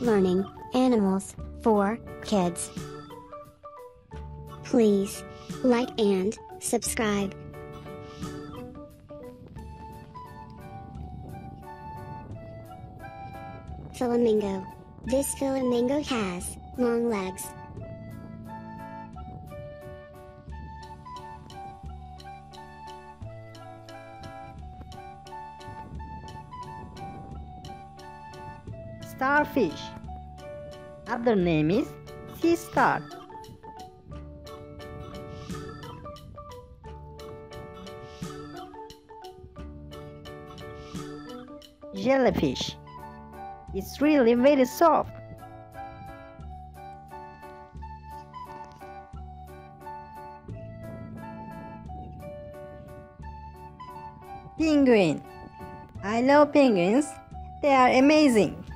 learning animals for kids. Please like and subscribe. Flamingo. This flamingo has long legs. Starfish. Other name is sea star. Jellyfish. It's really very soft. Penguin. I love penguins. They are amazing.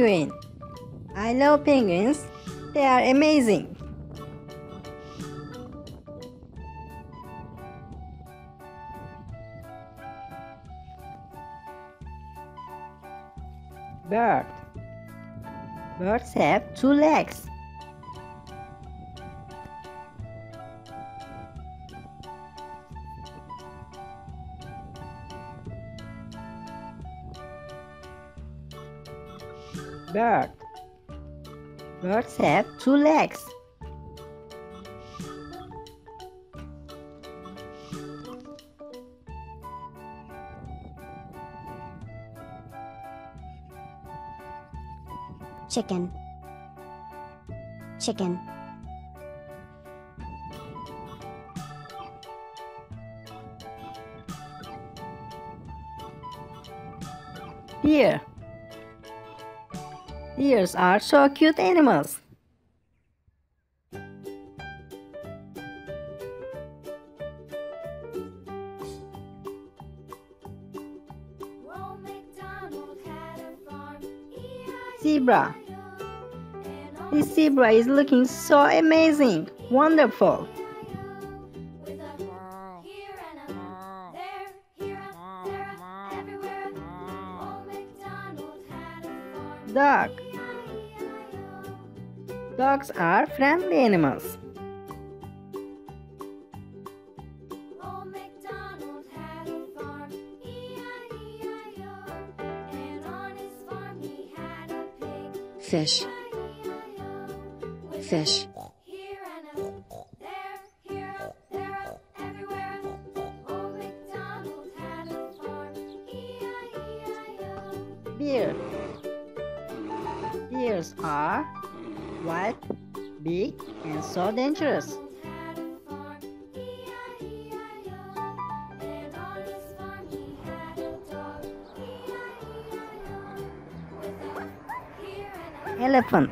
Penguin. I love penguins. They are amazing. Bird. Birds have two legs. Bird. Birds have two legs. Chicken. Chicken. Deer. Deers are so cute animals. Zebra. This zebra is looking so amazing. Wonderful. Dog. Dogs are friendly animals. Fish. Fish. So dangerous. Elephant.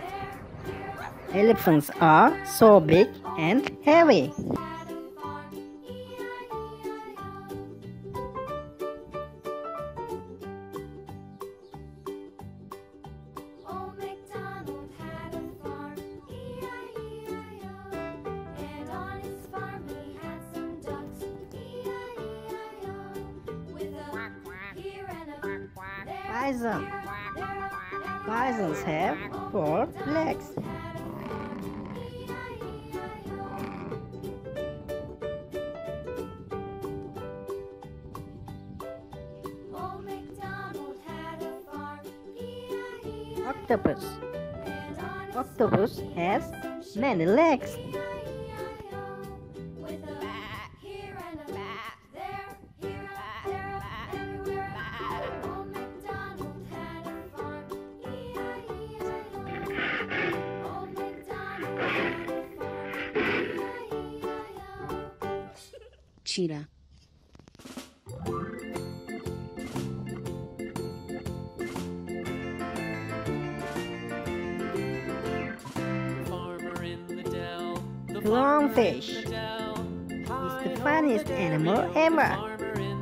Elephants are so big and heavy. Bison. Bisons have four legs. Octopus. Octopus has many legs. Cheetah. Farmer in the dell. The Clownfish. It's the funniest animal ever. Farmer in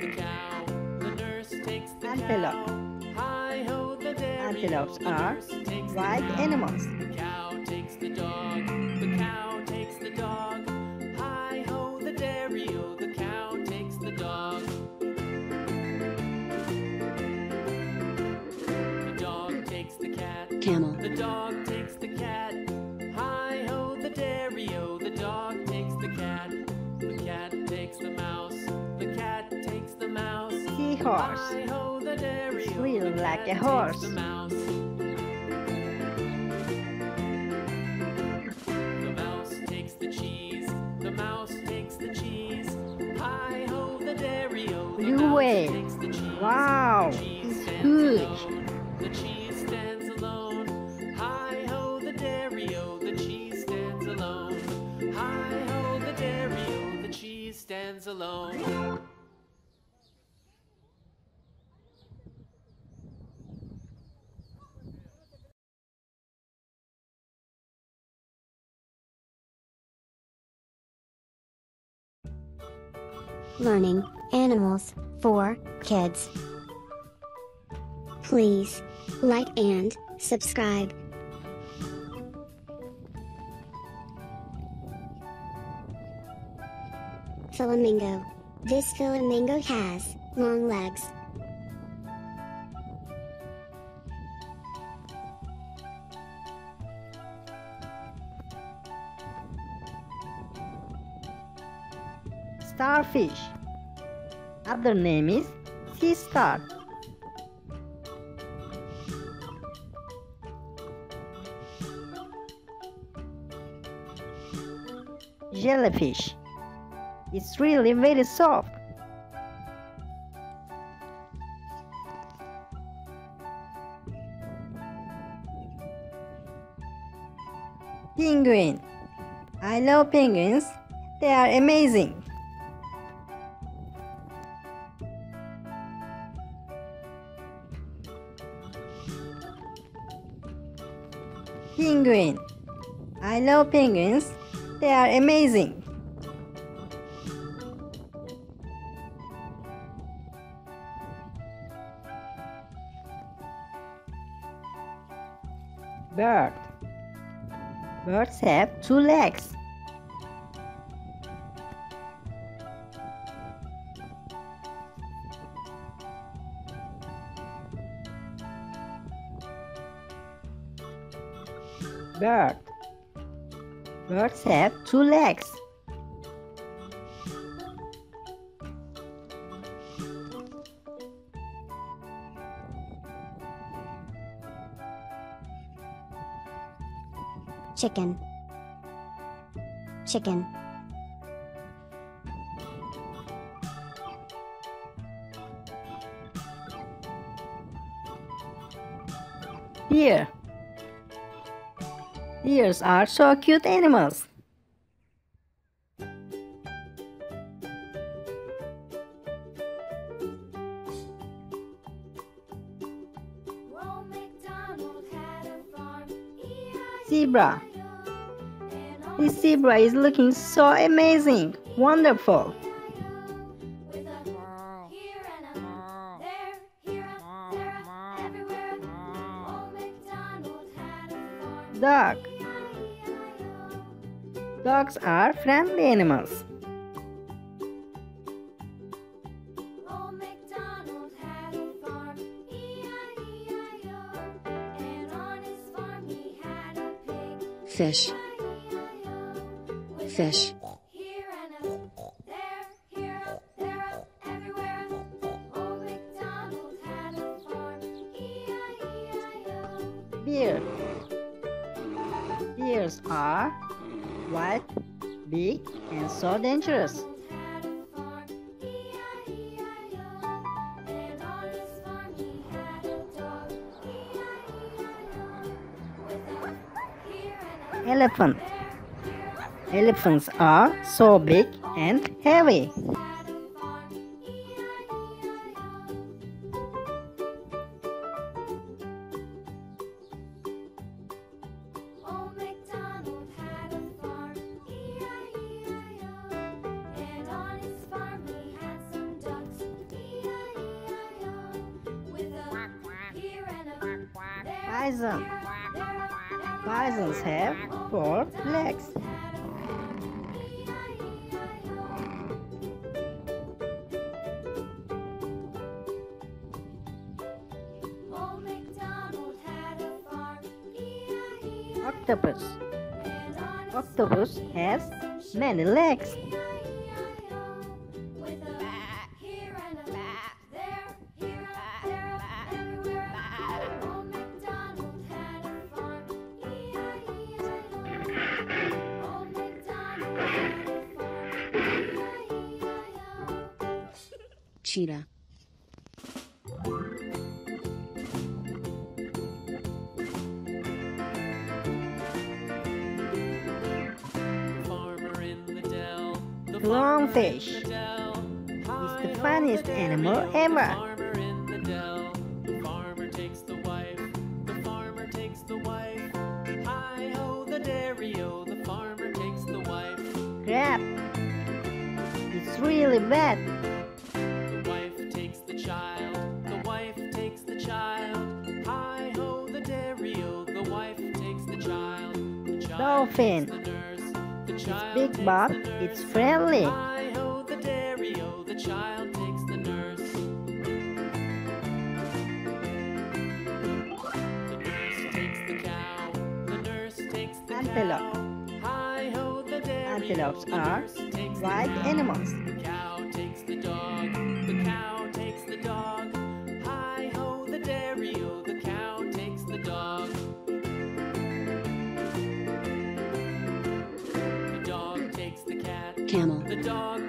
the cow, the nurse takes the Antelope. Antelopes are wild animals. Camel, the dog takes the cat. Hi ho, the dairy-o, the dog takes the cat. The cat takes the mouse, the cat takes the mouse. Seahorse. Hi ho, the dairy-o, It's like a horse. the mouse. The mouse takes the cheese. The mouse takes the cheese. Hi ho, the dairy-o. Blue whale. takes the cheese. Wow, it's huge. Alone. learning animals for kids. Please like and subscribe. Flamingo. This flamingo has long legs. Starfish. Other name is sea star. Jellyfish. It's really very soft. Penguin. I love penguins. They are amazing. Penguin. I love penguins. They are amazing. Bird. Birds have two legs. Bird. Birds have two legs. Chicken. Chicken. Deer. Deers are so cute animals. Old MacDonald had a farm, Zebra. This zebra is looking so amazing. Wonderful. Dog. Dogs are friendly animals. Old E-I-E-I-O. Deer. Deers are wild, big, and so dangerous. Elephant. Elephants are so big and heavy. Old MacDonald had a farm, Octopus. Octopus has many legs. With dairy-o. The funniest animal ever. Crab. It's really bad. The wife takes the child. The wife takes the child. Hi ho the dairy-o. The wife takes the child. The child Dolphin. takes the nurse. The child Big takes but it's friendly. Child takes the nurse. The nurse takes the cow. The nurse takes the Antelope. cow. Hi ho the dairy-o. Antelopes The are nurse takes the wild cow. animals. The cow takes the dog. The cow takes the dog. Hi ho the dairy-o. The cow takes the dog. The dog takes the cat. Camel. The dog